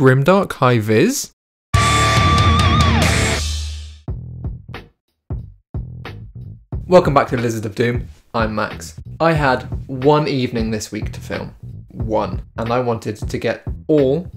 Grimdark High Vis? Welcome back to Lizard of Doom. I'm Max. I had one evening this week to film. One. And I wanted to get all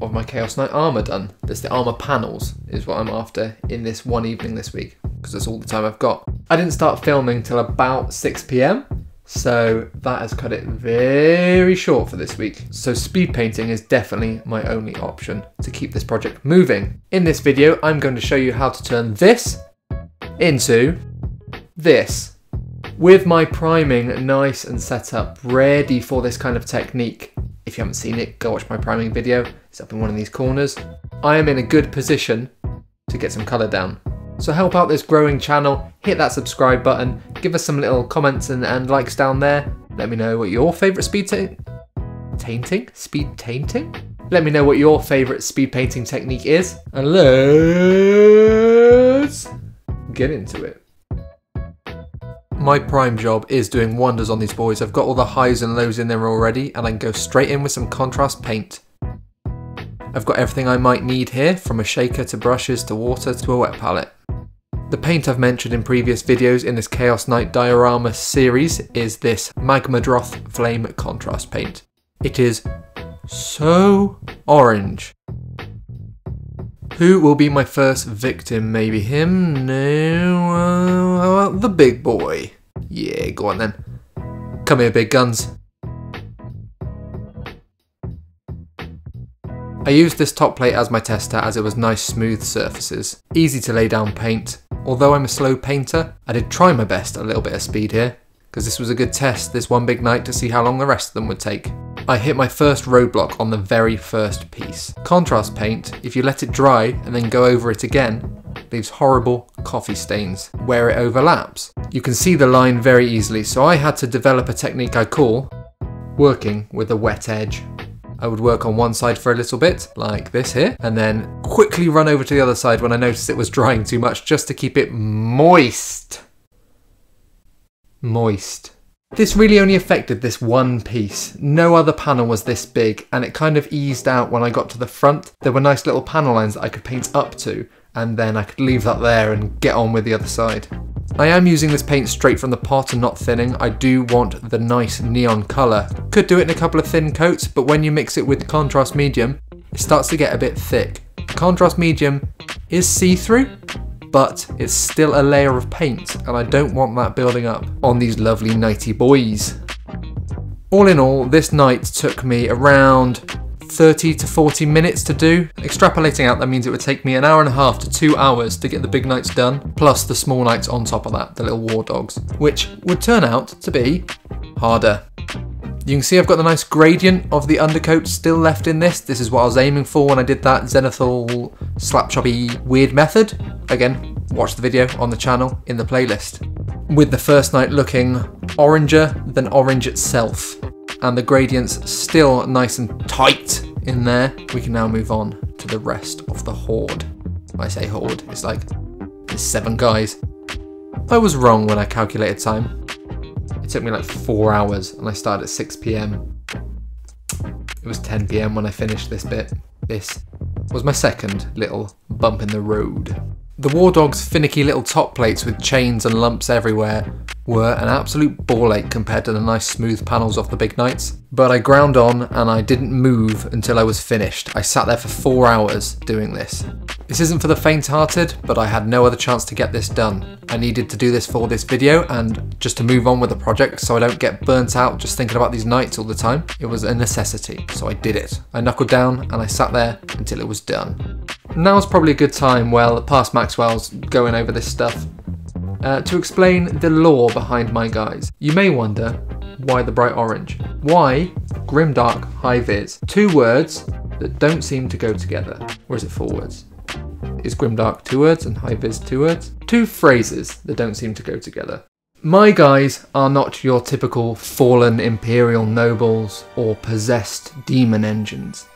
of my Chaos Knight armour done. That's the armour panels, is what I'm after in this one evening this week, because that's all the time I've got. I didn't start filming till about 6pm, so that has cut it very short for this week. So speed painting is definitely my only option to keep this project moving. In this video, I'm going to show you how to turn this into this. With my priming nice and set up, ready for this kind of technique. If you haven't seen it, go watch my priming video. It's up in one of these corners. I am in a good position to get some colour down. So help out this growing channel, hit that subscribe button, give us some little comments and, and likes down there. Let me know what your favourite speed tainting? Speed tainting? Let me know what your favourite speed painting technique is. And let's get into it. My prime job is doing wonders on these boys. I've got all the highs and lows in there already and I can go straight in with some contrast paint. I've got everything I might need here, from a shaker to brushes to water to a wet palette. The paint I've mentioned in previous videos in this Chaos Knight diorama series is this Magmadroth Flame Contrast Paint. It is so orange. Who will be my first victim? Maybe him? No, uh, how about the big boy? Yeah, go on then. Come here, big guns. I used this top plate as my tester as it was nice smooth surfaces, easy to lay down paint. Although I'm a slow painter, I did try my best a little bit of speed here, because this was a good test this one big knight to see how long the rest of them would take. I hit my first roadblock on the very first piece. Contrast paint, if you let it dry and then go over it again, leaves horrible coffee stains where it overlaps. You can see the line very easily, so I had to develop a technique I call working with a wet edge. I would work on one side for a little bit, like this here, and then quickly run over to the other side when I noticed it was drying too much just to keep it moist. Moist. This really only affected this one piece. No other panel was this big, and it kind of eased out when I got to the front. There were nice little panel lines that I could paint up to, and then I could leave that there and get on with the other side. I am using this paint straight from the pot and not thinning. I do want the nice neon colour. Could do it in a couple of thin coats, but when you mix it with contrast medium, it starts to get a bit thick. Contrast medium is see-through, but it's still a layer of paint, and I don't want that building up on these lovely nighty boys. All in all, this knight took me around 30 to 40 minutes to do. Extrapolating out, that means it would take me an hour and a half to two hours to get the big knights done, plus the small knights on top of that, the little war dogs, which would turn out to be harder. You can see I've got the nice gradient of the undercoat still left in this. This is what I was aiming for when I did that Zenithal slap choppy weird method. Again, watch the video on the channel in the playlist. With the first knight looking oranger than orange itself and the gradients still nice and tight in there, we can now move on to the rest of the horde. When I say horde, it's like there's seven guys. I was wrong when I calculated time. It took me like four hours and I started at 6 p.m. It was 10 p.m. when I finished this bit. This was my second little bump in the road. The War Dog's finicky little top plates with chains and lumps everywhere were an absolute ball ache compared to the nice smooth panels off the Big Knights. But I ground on and I didn't move until I was finished. I sat there for four hours doing this. This isn't for the faint-hearted, but I had no other chance to get this done. I needed to do this for this video and just to move on with the project so I don't get burnt out just thinking about these knights all the time. It was a necessity, so I did it. I knuckled down and I sat there until it was done. Now's probably a good time, well, past Maxwell's going over this stuff, uh, to explain the lore behind my guys. You may wonder, why the bright orange? Why Grimdark High Vis? Two words that don't seem to go together. Or is it four words? Is Grimdark two words and High Vis two words? Two phrases that don't seem to go together. My guys are not your typical fallen imperial nobles or possessed demon engines.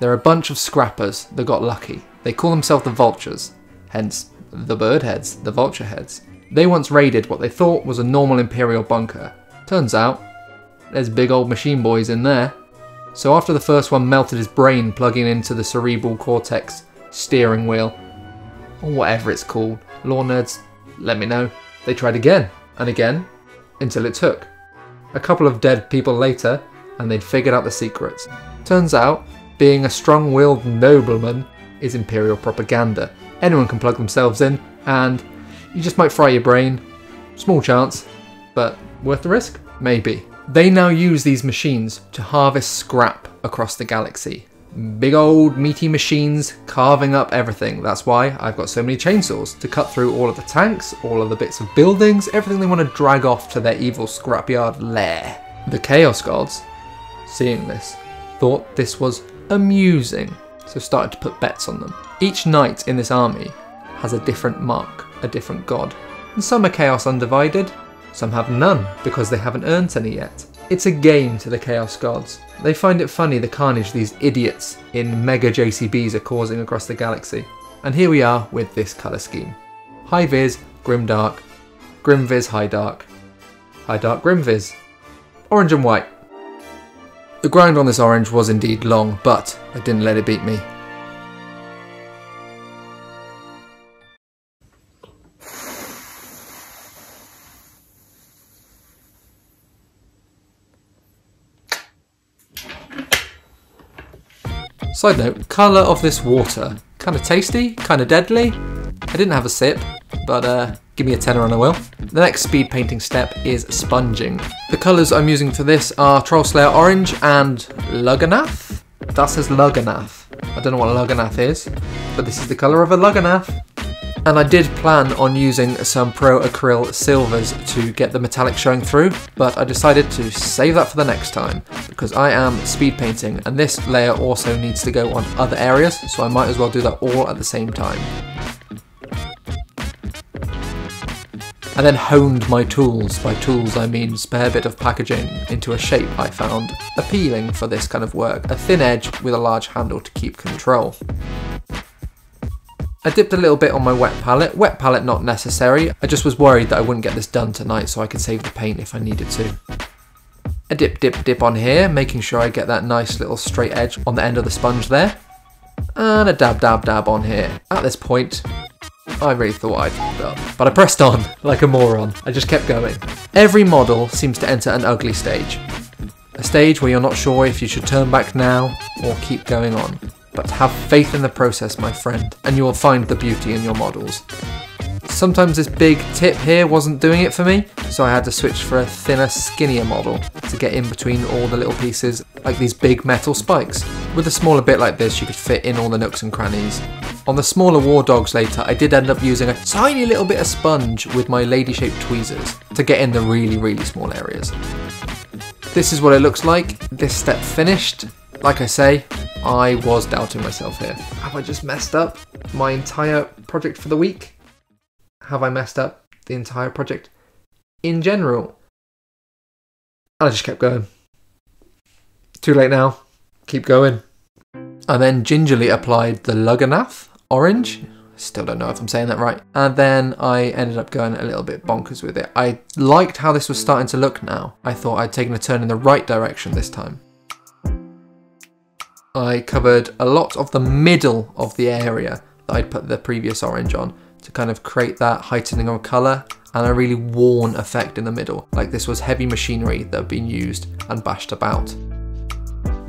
They're a bunch of scrappers that got lucky. They call themselves the vultures, hence the bird heads, the vulture heads. They once raided what they thought was a normal Imperial bunker. Turns out, there's big old machine boys in there. So after the first one melted his brain plugging into the cerebral cortex steering wheel, or whatever it's called, lore nerds, let me know. They tried again and again until it took. A couple of dead people later, and they'd figured out the secrets. Turns out, being a strong willed nobleman is imperial propaganda. Anyone can plug themselves in, and you just might fry your brain. Small chance, but worth the risk? Maybe. They now use these machines to harvest scrap across the galaxy. Big old meaty machines carving up everything. That's why I've got so many chainsaws to cut through all of the tanks, all of the bits of buildings, everything they want to drag off to their evil scrapyard lair. The Chaos Gods, seeing this, thought this was amusing, so started to put bets on them. Each knight in this army has a different mark, a different god. And some are Chaos Undivided, some have none because they haven't earned any yet. It's a game to the Chaos Gods. They find it funny the carnage these idiots in mega JCBs are causing across the galaxy. And here we are with this colour scheme. High Viz, Grim Dark, Grim Viz, High Dark, High Dark, Grim Viz. Orange and white. The grind on this orange was indeed long, but I didn't let it beat me. Side note, colour of this water. Kind of tasty, kind of deadly. I didn't have a sip, but uh, give me a tenner and I will. The next speed painting step is sponging. The colours I'm using for this are Trollslayer Orange and Lugganath? That says Lugganath. I don't know what Lugganath is, but this is the colour of a Lugganath. And I did plan on using some Pro Acryl Silvers to get the metallic showing through, but I decided to save that for the next time, because I am speed painting, and this layer also needs to go on other areas, so I might as well do that all at the same time. I then honed my tools, by tools I mean spare bit of packaging, into a shape I found appealing for this kind of work, a thin edge with a large handle to keep control. I dipped a little bit on my wet palette. Wet palette not necessary, I just was worried that I wouldn't get this done tonight so I could save the paint if I needed to. A dip, dip, dip on here, making sure I get that nice little straight edge on the end of the sponge there. And a dab, dab, dab on here. At this point, I really thought I'd fucked up. But I pressed on, like a moron. I just kept going. Every model seems to enter an ugly stage. A stage where you're not sure if you should turn back now or keep going on but have faith in the process, my friend, and you will find the beauty in your models. Sometimes this big tip here wasn't doing it for me, so I had to switch for a thinner, skinnier model to get in between all the little pieces, like these big metal spikes. With a smaller bit like this, you could fit in all the nooks and crannies. On the smaller war dogs later, I did end up using a tiny little bit of sponge with my lady-shaped tweezers to get in the really, really small areas. This is what it looks like, this step finished. Like I say, I was doubting myself here. Have I just messed up my entire project for the week? Have I messed up the entire project in general? And I just kept going. Too late now. Keep going. I then gingerly applied the Lugganath orange. Still don't know if I'm saying that right. And then I ended up going a little bit bonkers with it. I liked how this was starting to look now. I thought I'd taken a turn in the right direction this time. I covered a lot of the middle of the area that I'd put the previous orange on to kind of create that heightening of colour and a really worn effect in the middle, like this was heavy machinery that had been used and bashed about.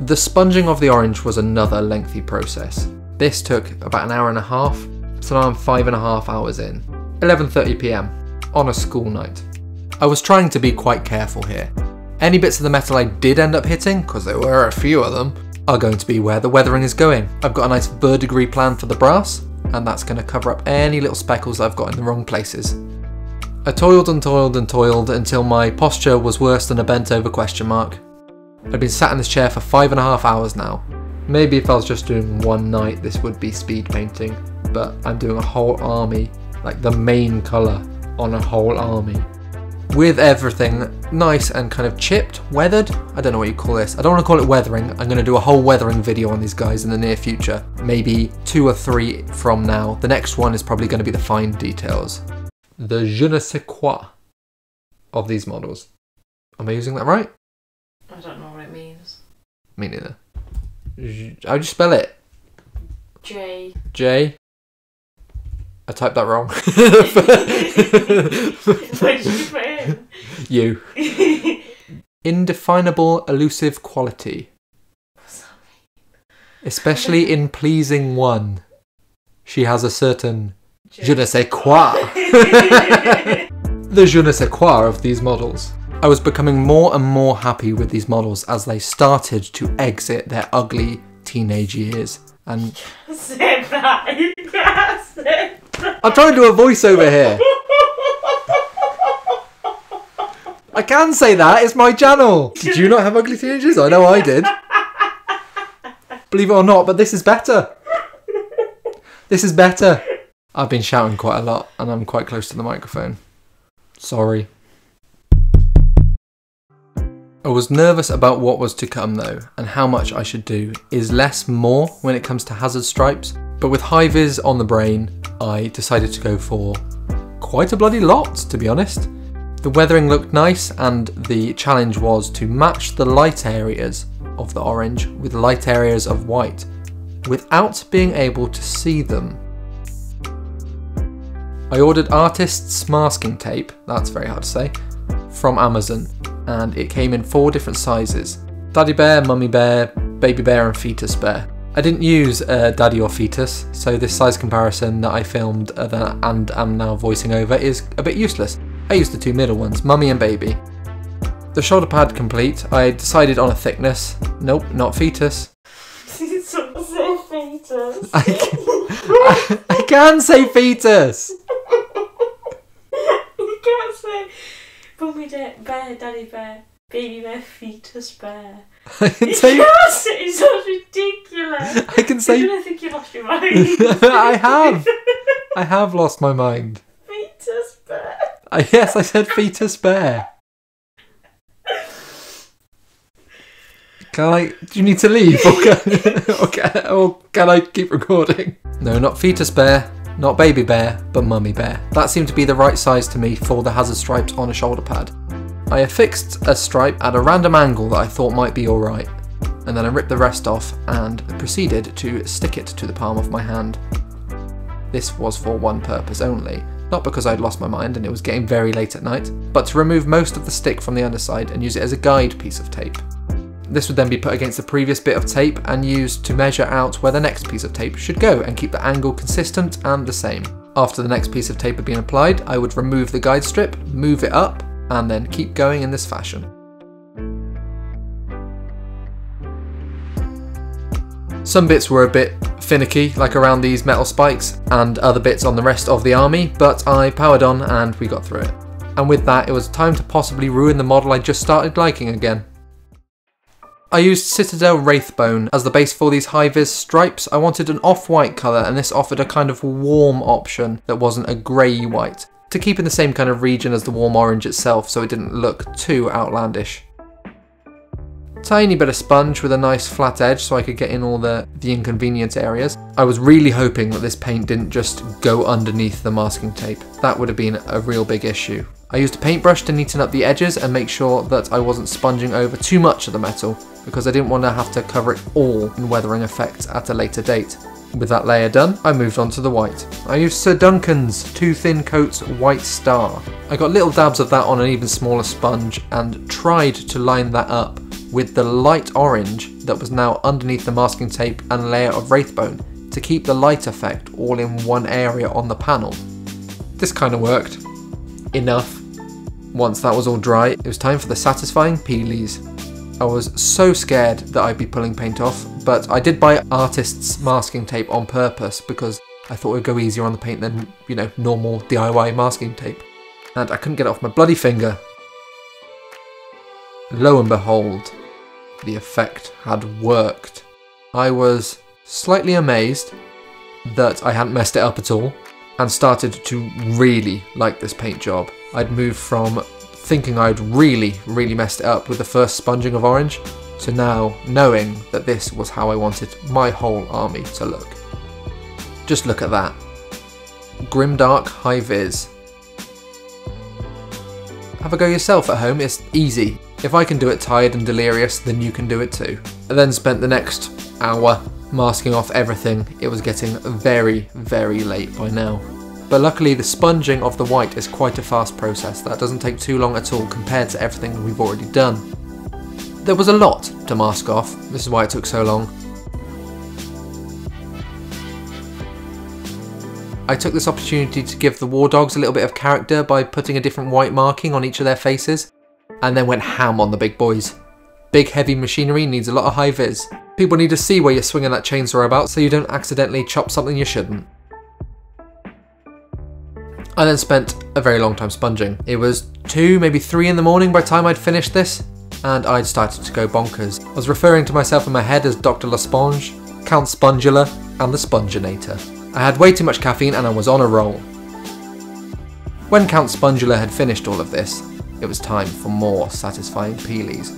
The sponging of the orange was another lengthy process. This took about an hour and a half, so now I'm five and a half hours in. 11.30pm, on a school night. I was trying to be quite careful here. Any bits of the metal I did end up hitting, because there were a few of them, are going to be where the weathering is going. I've got a nice verdigris plan for the brass, and that's going to cover up any little speckles I've got in the wrong places. I toiled and toiled and toiled until my posture was worse than a bent over question mark. I'd been sat in this chair for five and a half hours now. Maybe if I was just doing one knight this would be speed painting, but I'm doing a whole army, like the main colour on a whole army with everything nice and kind of chipped, weathered. I don't know what you call this. I don't want to call it weathering. I'm going to do a whole weathering video on these guys in the near future. Maybe two or three from now. The next one is probably going to be the fine details. The je ne sais quoi of these models. Am I using that right? I don't know what it means. Me neither. J- How'd you spell it? J. J. I typed that wrong. You put in? you. Indefinable elusive quality. Especially in pleasing one. She has a certain je ne sais quoi. the je ne sais quoi of these models. I was becoming more and more happy with these models as they started to exit their ugly teenage years. And I'm trying to do a voiceover here. I can say that, it's my channel. Did you not have ugly teenagers? I know I did. Believe it or not, but this is better. This is better. I've been shouting quite a lot and I'm quite close to the microphone. Sorry. I was nervous about what was to come though, and how much I should do. Is less more when it comes to hazard stripes? But with high vis on the brain, I decided to go for quite a bloody lot, to be honest. The weathering looked nice, and the challenge was to match the light areas of the orange with light areas of white without being able to see them. I ordered artist's masking tape, that's very hard to say, from Amazon, and it came in four different sizes Daddy Bear, Mummy Bear, Baby Bear, and Fetus Bear. I didn't use uh, Daddy or Fetus, so this size comparison that I filmed uh, and am now voicing over is a bit useless. I used the two middle ones, Mummy and Baby. The shoulder pad complete, I decided on a thickness. Nope, not Fetus. Some say fetus. I can, I, I can say Fetus! you can't say Mummy da- bear, daddy bear, baby bear, fetus bear. I can say say it sounds ridiculous. I can say. You're gonna think you lost your mind. I have. I have lost my mind. fetus bear. Uh, yes, I said fetus bear. Can I? Do you need to leave, or can, or can, or can I keep recording? No, not fetus bear, not baby bear, but mummy bear. That seemed to be the right size to me for the hazard stripes on a shoulder pad. I affixed a stripe at a random angle that I thought might be alright, and then I ripped the rest off and proceeded to stick it to the palm of my hand. This was for one purpose only, not because I'd lost my mind and it was getting very late at night, but to remove most of the stick from the underside and use it as a guide piece of tape. This would then be put against the previous bit of tape and used to measure out where the next piece of tape should go and keep the angle consistent and the same. After the next piece of tape had been applied, I would remove the guide strip, move it up, and then keep going in this fashion. Some bits were a bit finicky, like around these metal spikes, and other bits on the rest of the army, but I powered on and we got through it. And with that, it was time to possibly ruin the model I just started liking again. I used Citadel Wraithbone as the base for these high-vis stripes. I wanted an off-white colour and this offered a kind of warm option that wasn't a grey white, to keep in the same kind of region as the warm orange itself so it didn't look too outlandish. Tiny bit of sponge with a nice flat edge so I could get in all the, the inconvenient areas. I was really hoping that this paint didn't just go underneath the masking tape. That would have been a real big issue. I used a paintbrush to neaten up the edges and make sure that I wasn't sponging over too much of the metal because I didn't want to have to cover it all in weathering effects at a later date. With that layer done, I moved on to the white. I used Sir Duncan's Two Thin Coats White Star. I got little dabs of that on an even smaller sponge and tried to line that up with the light orange that was now underneath the masking tape and layer of Wraithbone to keep the light effect all in one area on the panel. This kind of worked. Enough. Once that was all dry, it was time for the satisfying peelies. I was so scared that I'd be pulling paint off, but I did buy artist's masking tape on purpose because I thought it would go easier on the paint than, you know, normal DIY masking tape. And I couldn't get it off my bloody finger. Lo and behold, the effect had worked. I was slightly amazed that I hadn't messed it up at all and started to really like this paint job. I'd moved from thinking I'd really, really messed it up with the first sponging of orange to now knowing that this was how I wanted my whole army to look. Just look at that. Grimdark High Viz. Have a go yourself at home, it's easy. If I can do it tired and delirious, then you can do it too. I then spent the next hour masking off everything. It was getting very, very late by now. But luckily the sponging of the white is quite a fast process. That doesn't take too long at all compared to everything we've already done. There was a lot to mask off, this is why it took so long. I took this opportunity to give the war dogs a little bit of character by putting a different white marking on each of their faces, and then went ham on the big boys. Big heavy machinery needs a lot of high vis. People need to see where you're swinging that chainsaw about so you don't accidentally chop something you shouldn't. I then spent a very long time sponging. It was 2, maybe 3 in the morning by the time I'd finished this, and I'd started to go bonkers. I was referring to myself in my head as Dr. LaSponge, Count Spongula, and the Sponginator. I had way too much caffeine and I was on a roll. When Count Spongula had finished all of this, it was time for more satisfying peelies.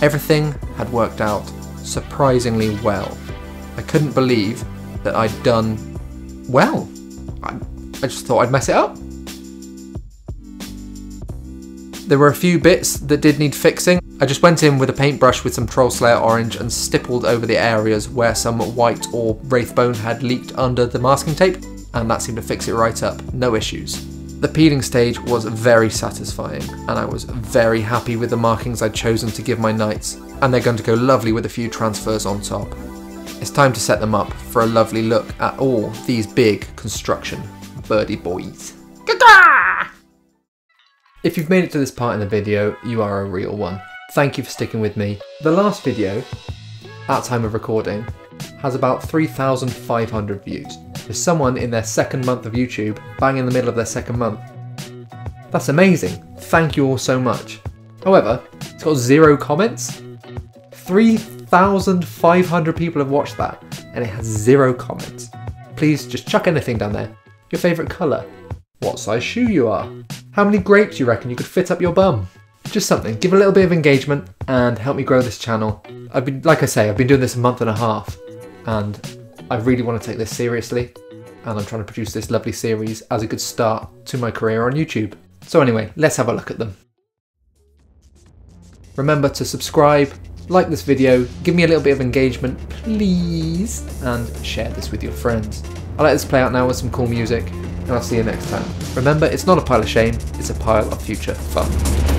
Everything had worked out surprisingly well. I couldn't believe that I'd done well. I, I just thought I'd mess it up. There were a few bits that did need fixing. I just went in with a paintbrush with some Troll Slayer orange and stippled over the areas where some white or wraithbone had leaked under the masking tape, and that seemed to fix it right up, no issues. The peeling stage was very satisfying, and I was very happy with the markings I'd chosen to give my knights, and they're going to go lovely with a few transfers on top. It's time to set them up for a lovely look at all these big construction birdie boys. If you've made it to this part in the video, you are a real one. Thank you for sticking with me. The last video, at time of recording, has about 3,500 views. There's someone in their second month of YouTube, bang in the middle of their second month. That's amazing. Thank you all so much. However, it's got zero comments. 3,500 people have watched that, and it has zero comments. Please just chuck anything down there. Your favourite colour, what size shoe you are, how many grapes you reckon you could fit up your bum. Just something, give a little bit of engagement and help me grow this channel. I've been, like I say, I've been doing this a month and a half and I really want to take this seriously and I'm trying to produce this lovely series as a good start to my career on YouTube. So anyway, let's have a look at them. Remember to subscribe, like this video, give me a little bit of engagement, please, and share this with your friends. I'll let this play out now with some cool music, and I'll see you next time. Remember, it's not a pile of shame, it's a pile of future fun.